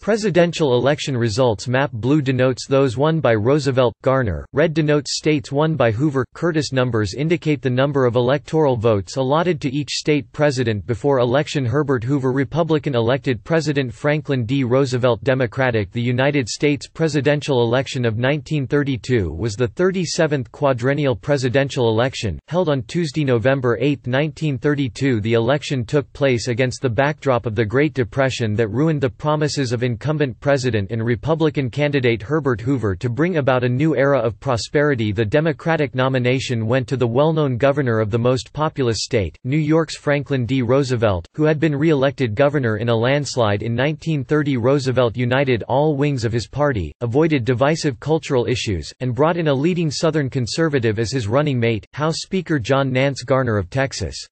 Presidential election results map blue denotes those won by Roosevelt, Garner, red denotes states won by Hoover, Curtis numbers indicate the number of electoral votes allotted to each state president before election. Herbert Hoover Republican elected President Franklin D. Roosevelt Democratic. The United States presidential election of 1932 was the 37th quadrennial presidential election, held on Tuesday, November 8, 1932 The election took place against the backdrop of the Great Depression that ruined the promises of incumbent president and Republican candidate Herbert Hoover to bring about a new era of prosperity the Democratic nomination went to the well-known governor of the most populous state, New York's Franklin D. Roosevelt, who had been re-elected governor in a landslide in 1930 Roosevelt united all wings of his party, avoided divisive cultural issues, and brought in a leading Southern conservative as his running mate, House Speaker John Nance Garner of Texas.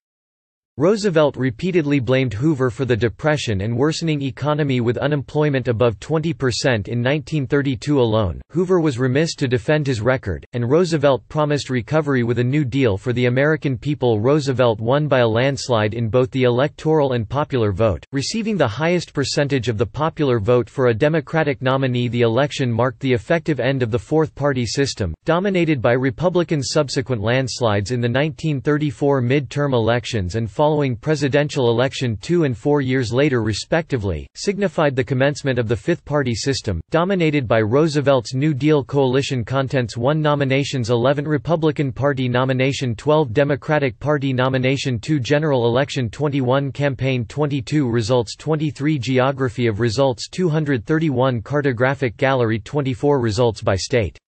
Roosevelt repeatedly blamed Hoover for the Depression and worsening economy with unemployment above 20% in 1932 alone. Hoover was remiss to defend his record, and Roosevelt promised recovery with a New Deal for the American people. Roosevelt won by a landslide in both the electoral and popular vote, receiving the highest percentage of the popular vote for a Democratic nominee. The election marked the effective end of the fourth party system, dominated by Republican subsequent landslides in the 1934 mid-term elections and following presidential election two and four years later respectively, signified the commencement of the fifth party system, dominated by Roosevelt's New Deal coalition contents 1 nominations 11 Republican Party nomination 12 Democratic Party nomination 2 General election 21 Campaign 22 Results 23 Geography of results 231 Cartographic gallery 24 Results by state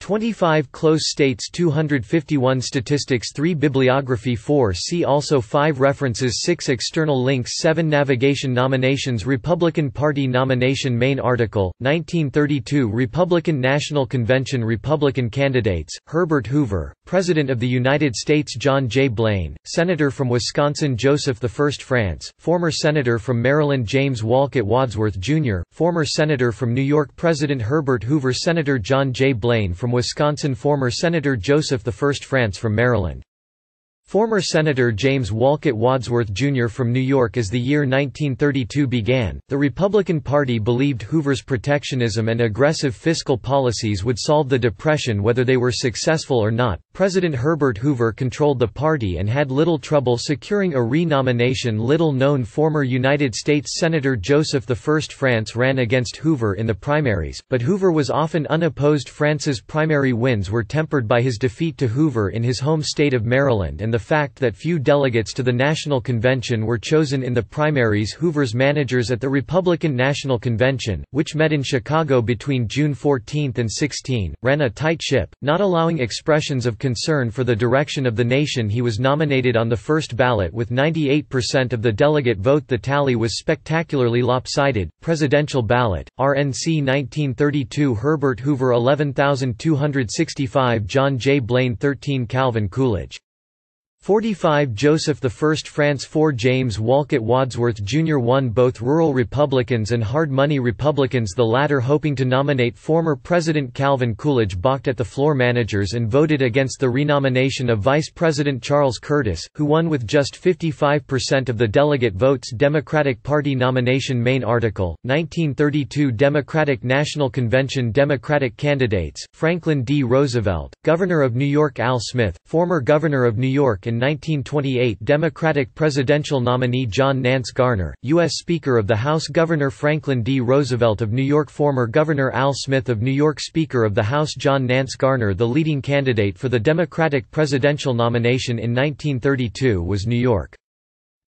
25 Close States 251 Statistics 3 Bibliography 4 See also 5 References 6 External links 7 Navigation Nominations Republican Party Nomination Main article, 1932 Republican National Convention Republican candidates, Herbert Hoover, President of the United States John J. Blaine, Senator from Wisconsin Joseph I France, former Senator from Maryland James Wolcott Wadsworth, Jr., former Senator from New York President Herbert Hoover Senator John J. Blaine from Wisconsin Former Senator Joseph I France from Maryland Former Senator James Wolcott Wadsworth, Jr. from New York As the year 1932 began, the Republican Party believed Hoover's protectionism and aggressive fiscal policies would solve the Depression whether they were successful or not. President Herbert Hoover controlled the party and had little trouble securing a re-nomination little-known former United States Senator Joseph I France ran against Hoover in the primaries, but Hoover was often unopposed France's primary wins were tempered by his defeat to Hoover in his home state of Maryland and the fact that few delegates to the National Convention were chosen in the primaries Hoover's managers at the Republican National Convention, which met in Chicago between June 14 and 16, ran a tight ship, not allowing expressions of concern for the direction of the nation. He was nominated on the first ballot with 98% of the delegate vote. The tally was spectacularly lopsided, presidential ballot, RNC 1932 Herbert Hoover 11265 John J. Blaine 13 Calvin Coolidge 45 Joseph I France 4 James Wolcott Wadsworth Jr. won both rural Republicans and hard money Republicans the latter hoping to nominate former President Calvin Coolidge balked at the floor managers and voted against the renomination of Vice President Charles Curtis, who won with just 55% of the delegate votes Democratic Party nomination Main article, 1932 Democratic National Convention Democratic candidates, Franklin D. Roosevelt, Governor of New York Al Smith, former Governor of New York in 1928 Democratic presidential nominee John Nance Garner, U.S. Speaker of the House Governor Franklin D. Roosevelt of New York Former Governor Al Smith of New York Speaker of the House John Nance Garner The leading candidate for the Democratic presidential nomination in 1932 was New York.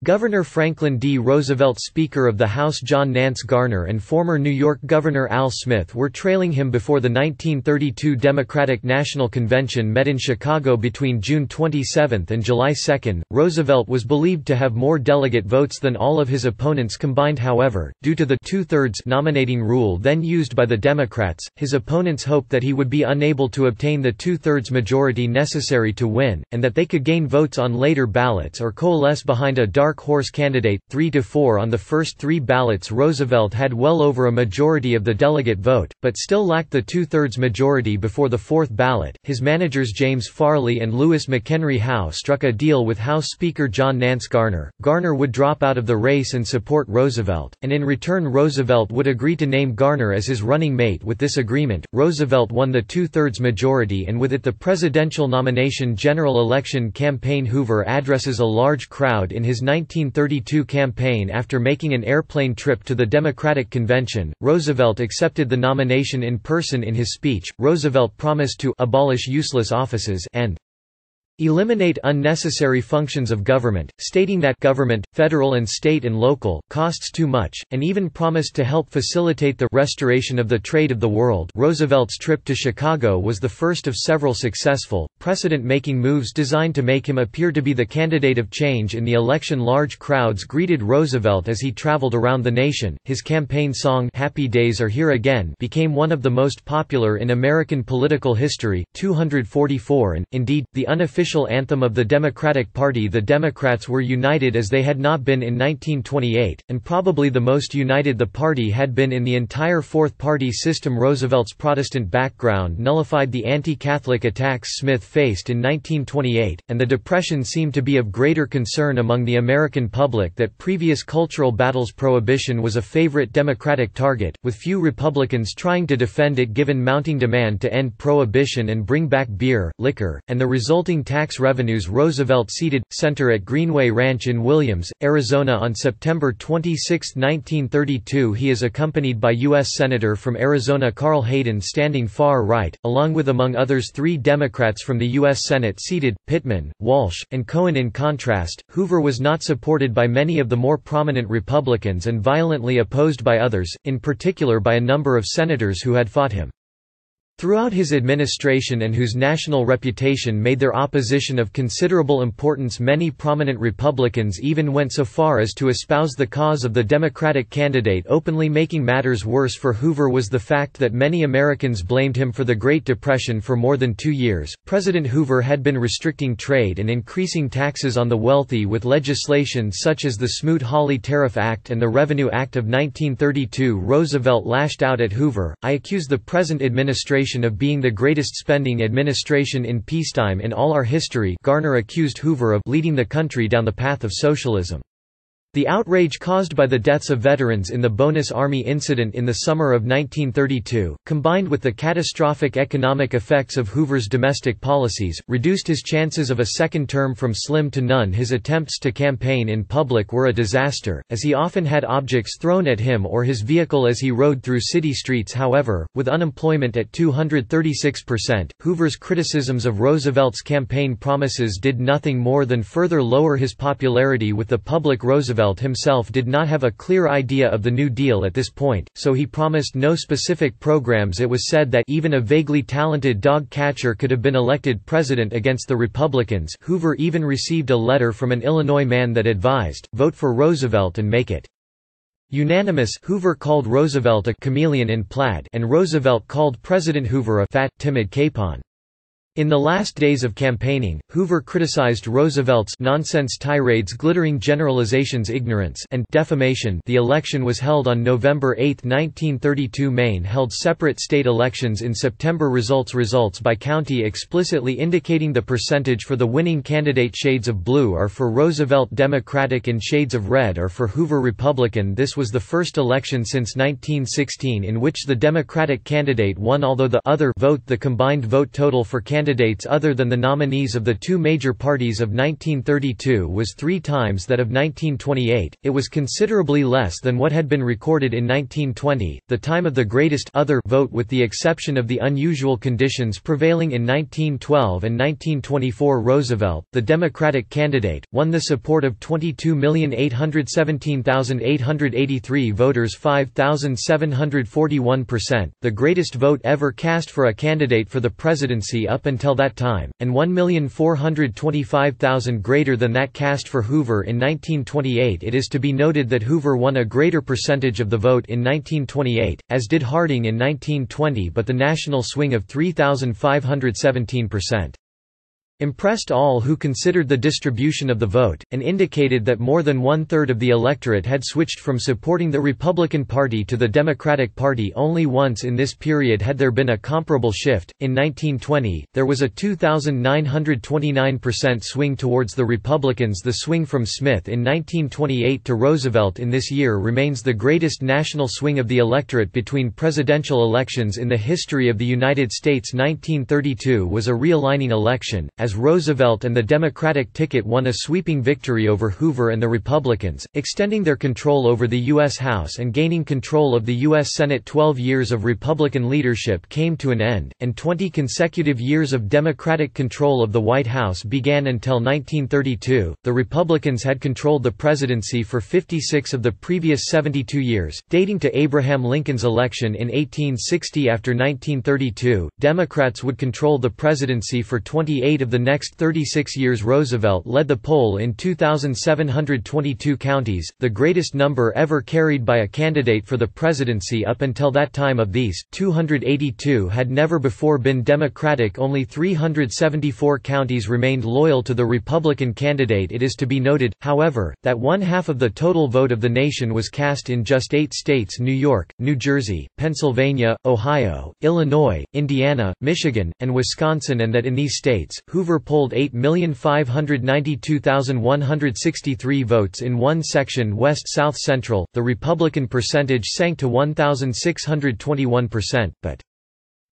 Governor Franklin D. Roosevelt Speaker of the House John Nance Garner and former New York Governor Al Smith were trailing him before the 1932 Democratic National Convention met in Chicago between June 27 and July 2. Roosevelt was believed to have more delegate votes than all of his opponents combined however, due to the two-thirds nominating rule then used by the Democrats, his opponents hoped that he would be unable to obtain the two-thirds majority necessary to win, and that they could gain votes on later ballots or coalesce behind a dark dark horse candidate, 3 to 4 on the first three ballots Roosevelt had well over a majority of the delegate vote, but still lacked the two-thirds majority before the fourth ballot. His managers James Farley and Louis McHenry Howe struck a deal with House Speaker John Nance Garner. Garner would drop out of the race and support Roosevelt, and in return Roosevelt would agree to name Garner as his running mate with this agreement, Roosevelt won the two-thirds majority and with it the presidential nomination general election campaign Hoover addresses a large crowd in his 1932 campaign after making an airplane trip to the Democratic Convention. Roosevelt accepted the nomination in person in his speech. Roosevelt promised to abolish useless offices and Eliminate unnecessary functions of government, stating that government, federal and state and local, costs too much, and even promised to help facilitate the restoration of the trade of the world Roosevelt's trip to Chicago was the first of several successful, precedent-making moves designed to make him appear to be the candidate of change in the election large crowds greeted Roosevelt as he traveled around the nation. His campaign song Happy Days Are Here Again became one of the most popular in American political history, 244 and, indeed, the unofficial official anthem of the Democratic Party the Democrats were united as they had not been in 1928, and probably the most united the party had been in the entire Fourth Party system. Roosevelt's Protestant background nullified the anti-Catholic attacks Smith faced in 1928, and the Depression seemed to be of greater concern among the American public that previous cultural battles prohibition was a favorite Democratic target, with few Republicans trying to defend it given mounting demand to end prohibition and bring back beer, liquor, and the resulting tax revenues Roosevelt seated, center at Greenway Ranch in Williams, Arizona on September 26, 1932 he is accompanied by U.S. Senator from Arizona Carl Hayden standing far right, along with among others three Democrats from the U.S. Senate seated, Pittman, Walsh, and Cohen in contrast, Hoover was not supported by many of the more prominent Republicans and violently opposed by others, in particular by a number of senators who had fought him. Throughout his administration and whose national reputation made their opposition of considerable importance many prominent Republicans even went so far as to espouse the cause of the Democratic candidate openly making matters worse for Hoover was the fact that many Americans blamed him for the Great Depression for more than two years. President Hoover had been restricting trade and increasing taxes on the wealthy with legislation such as the Smoot-Hawley Tariff Act and the Revenue Act of 1932 Roosevelt lashed out at Hoover, I accuse the present administration of being the greatest spending administration in peacetime in all our history Garner accused Hoover of leading the country down the path of socialism. The outrage caused by the deaths of veterans in the Bonus Army incident in the summer of 1932, combined with the catastrophic economic effects of Hoover's domestic policies, reduced his chances of a second term from slim to none. His attempts to campaign in public were a disaster, as he often had objects thrown at him or his vehicle as he rode through city streets. However, with unemployment at 236%, Hoover's criticisms of Roosevelt's campaign promises did nothing more than further lower his popularity with the public Roosevelt Roosevelt himself did not have a clear idea of the New Deal at this point, so he promised no specific programs. It was said that even a vaguely talented dog catcher could have been elected president against the Republicans. Hoover even received a letter from an Illinois man that advised, vote for Roosevelt and make it. Unanimous Hoover called Roosevelt a chameleon in plaid and Roosevelt called President Hoover a fat, timid capon. In the last days of campaigning, Hoover criticized Roosevelt's nonsense tirades glittering generalizations ignorance and defamation. The election was held on November 8, 1932 Maine held separate state elections in September results results by county explicitly indicating the percentage for the winning candidate shades of blue are for Roosevelt Democratic and shades of red are for Hoover Republican. This was the first election since 1916 in which the Democratic candidate won although the other vote the combined vote total for candidates candidates other than the nominees of the two major parties of 1932 was three times that of 1928, it was considerably less than what had been recorded in 1920, the time of the greatest other vote with the exception of the unusual conditions prevailing in 1912 and 1924 Roosevelt, the Democratic candidate, won the support of 22,817,883 voters 5,741%, the greatest vote ever cast for a candidate for the presidency up until that time, and 1,425,000 greater than that cast for Hoover in 1928 It is to be noted that Hoover won a greater percentage of the vote in 1928, as did Harding in 1920 but the national swing of 3,517%. Impressed all who considered the distribution of the vote, and indicated that more than one-third of the electorate had switched from supporting the Republican Party to the Democratic Party only once in this period had there been a comparable shift, in 1920, there was a 2,929% swing towards the Republicans. The swing from Smith in 1928 to Roosevelt in this year remains the greatest national swing of the electorate between presidential elections in the history of the United States. 1932 was a realigning election, as as Roosevelt and the Democratic ticket won a sweeping victory over Hoover and the Republicans, extending their control over the U.S. House and gaining control of the U.S. Senate. Twelve years of Republican leadership came to an end, and 20 consecutive years of Democratic control of the White House began until 1932. The Republicans had controlled the presidency for 56 of the previous 72 years, dating to Abraham Lincoln's election in 1860. After 1932, Democrats would control the presidency for 28 of the next 36 years Roosevelt led the poll in 2,722 counties, the greatest number ever carried by a candidate for the presidency up until that time of these, 282 had never before been Democratic only 374 counties remained loyal to the Republican candidate. It is to be noted, however, that one-half of the total vote of the nation was cast in just eight states New York, New Jersey, Pennsylvania, Ohio, Illinois, Indiana, Michigan, and Wisconsin and that in these states, Hoover Hoover polled 8,592,163 votes in one section West-South Central, the Republican percentage sank to 1,621%, but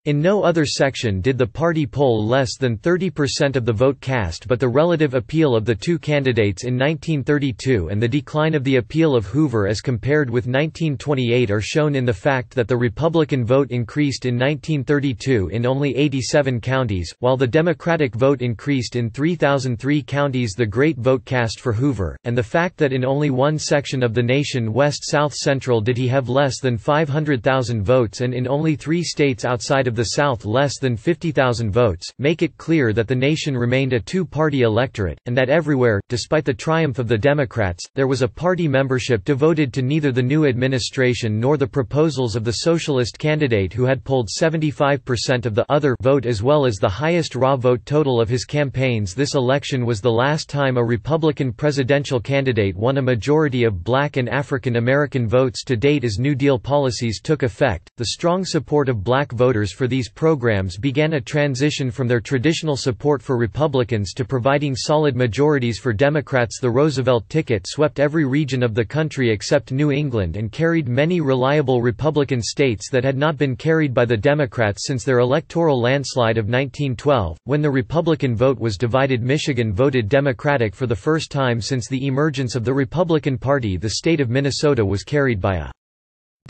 in no other section did the party poll less than 30% of the vote cast but the relative appeal of the two candidates in 1932 and the decline of the appeal of Hoover as compared with 1928 are shown in the fact that the Republican vote increased in 1932 in only 87 counties, while the Democratic vote increased in 3,003 counties the great vote cast for Hoover, and the fact that in only one section of the nation West-South Central did he have less than 500,000 votes and in only three states outside of of the South less than 50,000 votes, make it clear that the nation remained a two-party electorate, and that everywhere, despite the triumph of the Democrats, there was a party membership devoted to neither the new administration nor the proposals of the socialist candidate who had polled 75% of the other vote as well as the highest raw vote total of his campaigns This election was the last time a Republican presidential candidate won a majority of black and African American votes to date as New Deal policies took effect. The strong support of black voters for these programs began a transition from their traditional support for Republicans to providing solid majorities for Democrats. The Roosevelt ticket swept every region of the country except New England and carried many reliable Republican states that had not been carried by the Democrats since their electoral landslide of 1912. When the Republican vote was divided, Michigan voted Democratic for the first time since the emergence of the Republican Party. The state of Minnesota was carried by a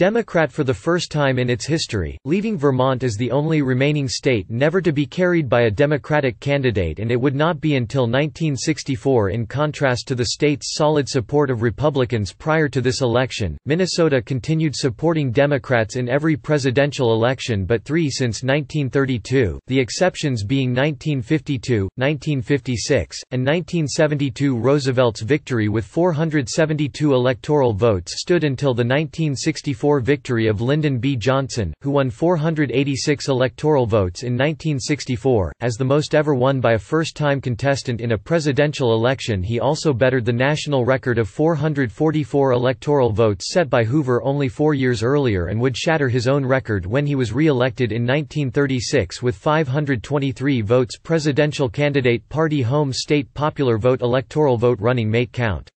Democrat for the first time in its history, leaving Vermont as the only remaining state never to be carried by a Democratic candidate and it would not be until 1964 in contrast to the state's solid support of Republicans prior to this election. Minnesota continued supporting Democrats in every presidential election but three since 1932, the exceptions being 1952, 1956, and 1972 Roosevelt's victory with 472 electoral votes stood until the 1964 victory of Lyndon B. Johnson, who won 486 electoral votes in 1964, as the most ever won by a first-time contestant in a presidential election. He also bettered the national record of 444 electoral votes set by Hoover only four years earlier and would shatter his own record when he was re-elected in 1936 with 523 votes. Presidential candidate party home state popular vote electoral vote running mate count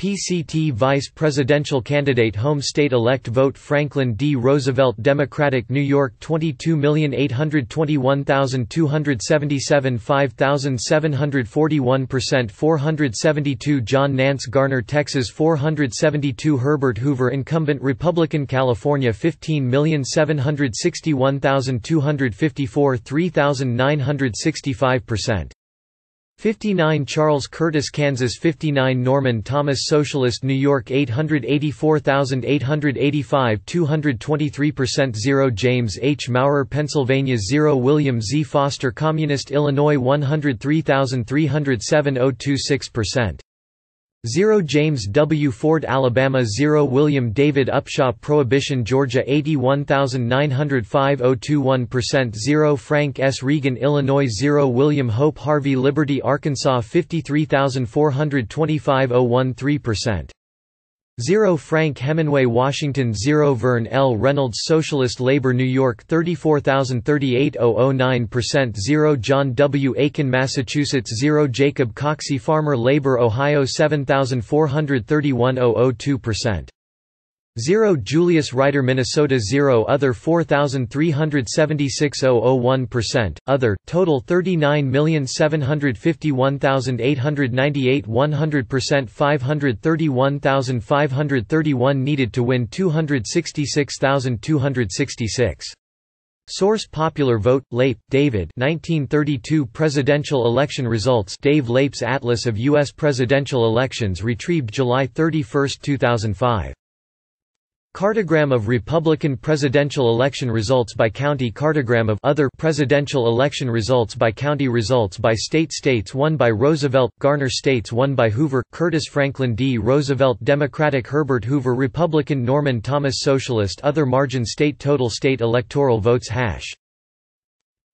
PCT Vice Presidential Candidate Home State Elect Vote Franklin D. Roosevelt Democratic New York 22821277 5741% 472 John Nance Garner Texas 472 Herbert Hoover Incumbent Republican California 15761254 3965% 59 Charles Curtis Kansas 59 Norman Thomas Socialist New York 884885 223% 0 James H. Maurer Pennsylvania 0 William Z. Foster Communist Illinois 103307 026% 0 James W. Ford Alabama 0 William David Upshaw Prohibition Georgia 81905 021% 0 Frank S. Regan Illinois 0 William Hope Harvey Liberty Arkansas 53425 013% 0 Frank Hemenway Washington 0 Verne L. Reynolds Socialist Labor New York 34038 009% 0 John W. Aiken Massachusetts 0 Jacob Coxey Farmer Labor Ohio 7431 002% 0 Julius Reiter Minnesota 0 Other 4376 001% Other, total 39751898 100% 531531 needed to win 266266 Source Popular Vote, Leip, David. 1932 Presidential Election Results. Dave Leip's Atlas of U.S. Presidential Elections retrieved July 31, 2005 Cartogram of Republican presidential election results by county Cartogram of other presidential election results by county Results by state States won by Roosevelt, Garner States won by Hoover, Curtis Franklin D. Roosevelt Democratic Herbert Hoover Republican Norman Thomas Socialist Other margin State Total state electoral votes hash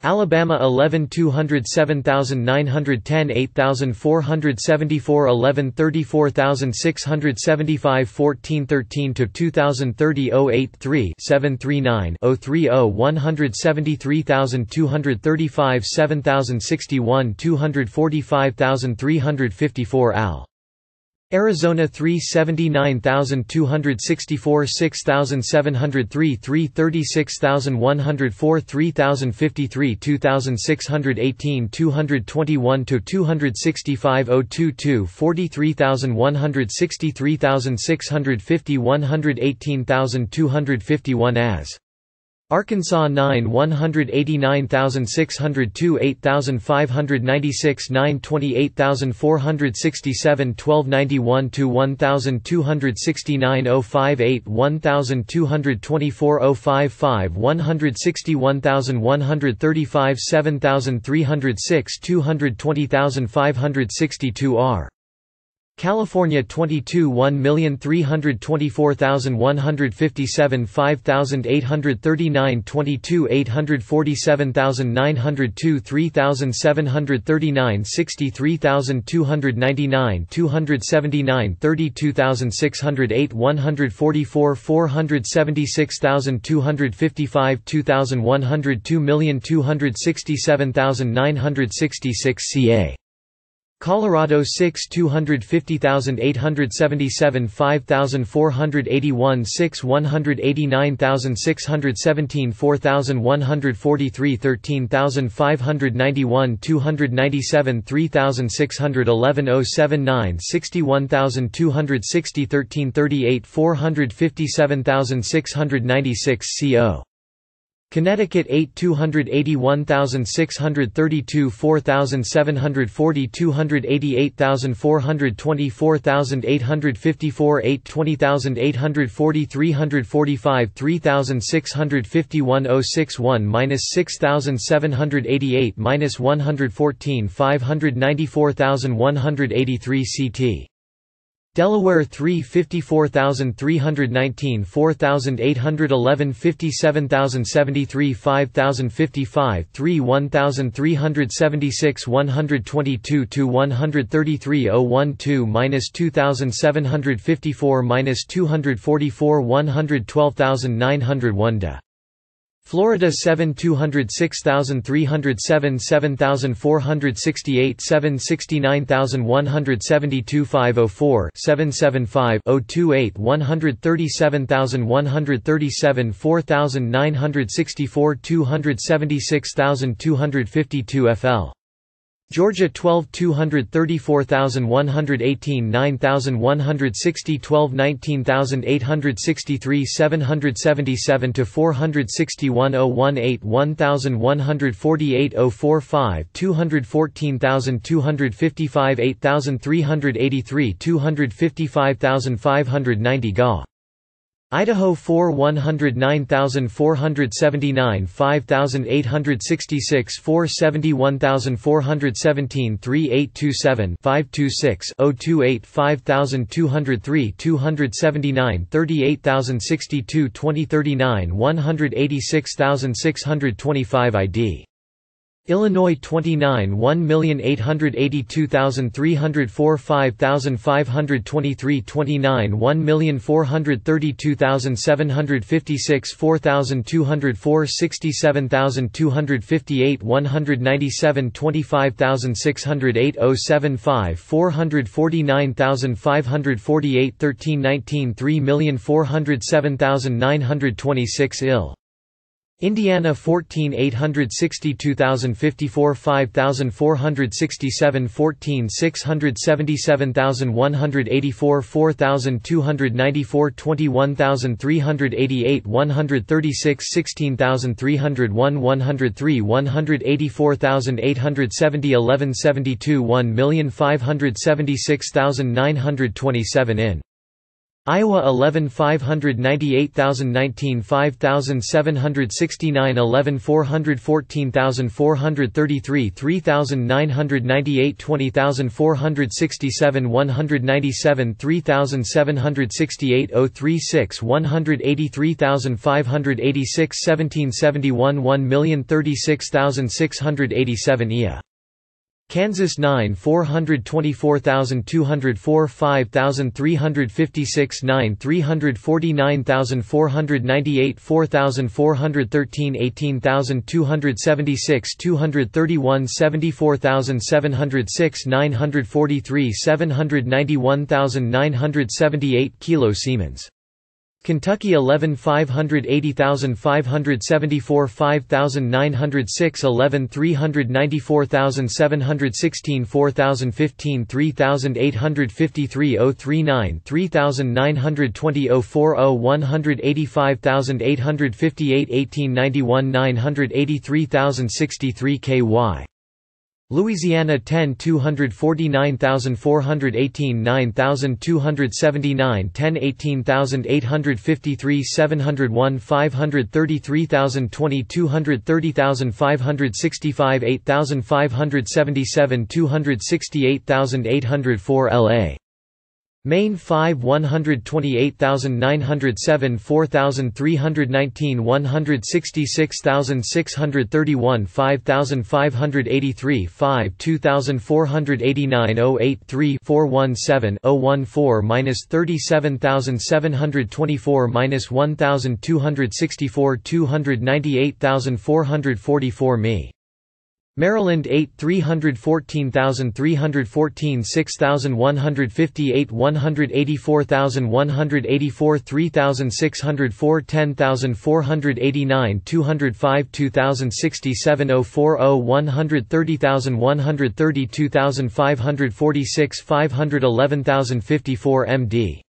Alabama 11 207910 8474 11 34675 1413 to 2030 083 739 030 173235 7061 245354 al Arizona 379,264 6,703 336,104 3053 2618 221 to 265 022 43160 3650 118251 as Arkansas 9 189602 8596 9 28467 1291 to 1269 058 1224 055 161135 7306 220562 r California 22 1324157 5839 22 847902 3739 63299 279 32608 144 476255 2100 2267966 ca Colorado 6 250877 5481 6 189617 4143 13591 297 3611 079 61260 1338 457696 co Connecticut 8 281,632 4,740 288,420 4,854 8 20,840 345 3,651 061 minus 6,788 minus 114 594,183 CT Delaware 3 54319 4811 57073 5055 3 1376 122 to 133 012 minus 2754 minus 244 112901 de Florida 7 206307 7468 769172 504 775 028 137137 4964 276252 FL Georgia 12 234118 9160 12 19863 777 to 461 018 1148 045 214255 8383 255590 GA Idaho 4 109479 5866 4 71417 3827 526 028 5203 279 38062 2039 186625 ID Illinois 29 1882304 5523 29 1432756 4204 67258 197 25608 075 449548 1319 3407926 ill Indiana 14 862054 5467 14 677184 4294 21388 136 16301 103 184870 1172 1576927 in Iowa 11 598019 5769 11 414433 3998 20467 197 3768 036 183586 1771 1036687 EA Kansas 9 424204 5356 9 349498 4413 18276 231 74706 943 791978 kilo Siemens Kentucky 11 580574 5906 11 394716 4015 3853 039 3920 040 185858 1891 983063 KY Louisiana 10 249418 9279 10 18853 701 533020 230565 8577 268804 LA Maine 5 128907 4319 166631 5583 5 2489 083 417 014 37724 1264 298444 me Maryland 8 314314 6158 184184 3604 10489 205 2067 040 130130 22546 511054 MD